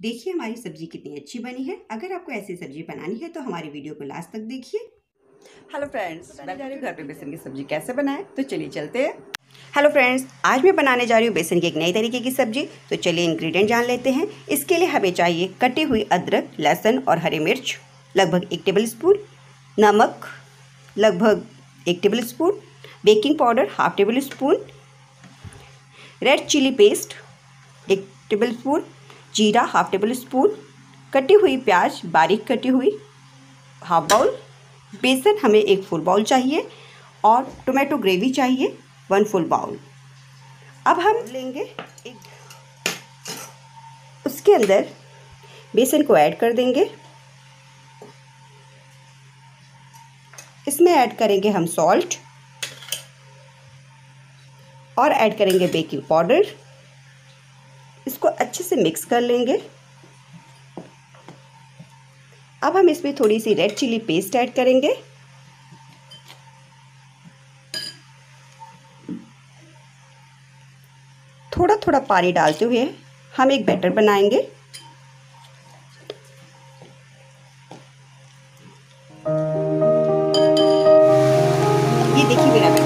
देखिए हमारी सब्ज़ी कितनी अच्छी बनी है। अगर आपको ऐसी सब्ज़ी बनानी है तो हमारी वीडियो को लास्ट तक देखिए। हेलो फ्रेंड्स मैं जा रही हूँ घर पे बेसन की सब्ज़ी कैसे बनाएँ? तो चलिए चलते हैं। हेलो फ्रेंड्स आज मैं बनाने जा रही हूँ बेसन की एक नई तरीके की सब्ज़ी। तो चलिए इंग्रेडिएंट जान लेते हैं। इसके लिए हमें चाहिए कटी हुई अदरक लहसुन और हरी मिर्च लगभग एक टेबल स्पून नमक लगभग एक tablespoon baking powder half tablespoon red chilli paste एक टेबल स्पून जीरा हाफ़ टेबल स्पून कटी हुई प्याज बारीक कटी हुई हाफ़ बाउल बेसन हमें एक फुल बाउल चाहिए और टोमेटो ग्रेवी चाहिए वन फुल बाउल अब हम लेंगे एक, उसके अंदर बेसन को ऐड कर देंगे. इसमें ऐड करेंगे हम सॉल्ट और ऐड करेंगे बेकिंग पाउडर से मिक्स कर लेंगे। अब हम इसमें थोड़ी सी रेड चिली पेस्ट ऐड करेंगे। थोड़ा थोड़ा पानी डालते हुए हम एक बैटर बनाएँगे। ये देखिए मेरा बैटर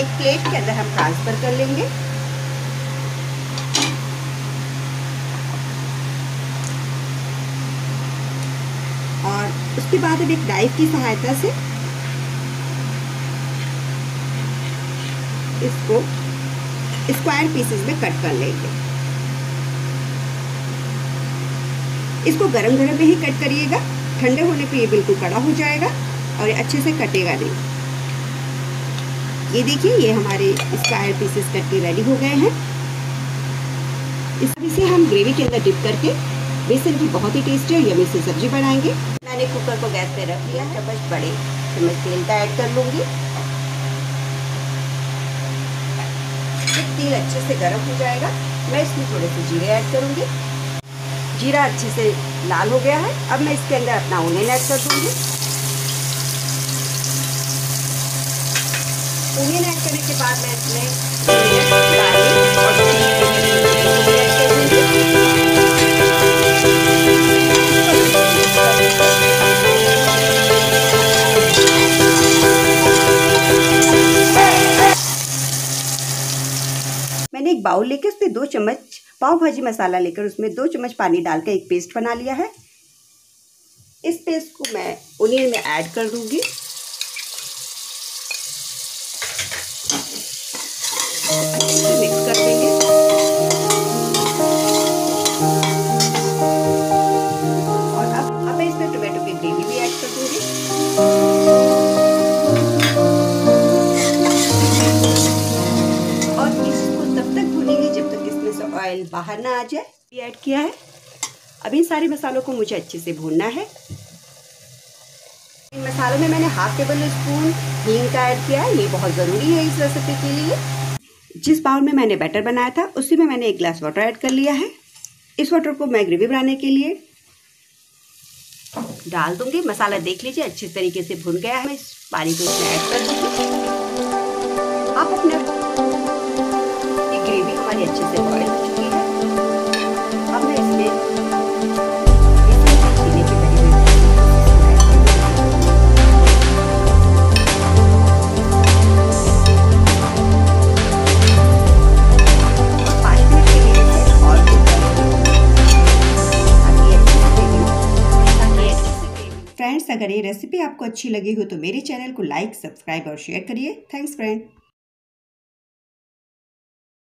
एक प्लेट के अंदर हम ट्रांसफ़र कर लेंगे। और उसके बाद अब एक नाइफ की सहायता से इसको स्क्वायर पीसेस में कट कर लेंगे। इसको गरम गरम में ही कट करिएगा। ठंडे होने पे ये बिल्कुल कड़ा हो जाएगा और ये अच्छे से कटेगा नहीं। ये देखिए, ये हमारे स्क्वायर पीसेस कट के रेडी हो गए हैं। इस इसे हम ग्रेवी के अंदर डिप करके बेसन की बहुत ही टेस्टी और यमी से सब्ज़ी बनाएँगे। मैंने कुकर को गैस पे रख लिया है, बस बड़े चम्मच तेल का ऐड कर लूँगी। तेल अच्छे से गर्म हो जाएगा, मैं इसमें थोड़े से जीरे ऐड करूँगी। जीरा अच्छे से लाल हो गया है, अब मैं इसके अंदर अपना ओनियन ऐड कर दूँगी। ओनियन ऐड करने के बाद मैं इसमें मैंने एक बाउल लेकर उसमें दो चम्मच पाव भाजी मसाला लेकर उसमें दो चम्मच पानी डालकर एक पेस्ट बना लिया है। इस पेस्ट को मैं ओनियन में ऐड कर दूँगी। ऑयल बाहर ना आ जाए। ये ऐड किया है। अब इन सारे मसालों को मुझे अच्छे से भूनना है। इन मसालों में मैंने हाफ़ टेबल स्पून हींग का ऐड किया है। ये बहुत ज़रूरी है इस रेसिपी के लिए। जिस बाउल में मैंने बैटर बनाया था, उसी में मैंने एक ग्लास वाटर ऐड कर लिया है। इस वाटर को मैं ग्रेवी बनाने के लिए डाल दूँगी। मसाला देख लीजिए, अच्छे तरीके से भुन गया है। मैं इस पानी को इसमें ऐड कर दूँगी। आप अपने ग्रेवी हमारी अच्छे से बॉयल फ्रेंड्स अगर ये रेसिपी आपको अच्छी लगी हो तो मेरे चैनल को लाइक सब्सक्राइब और शेयर करिए। Thanks friend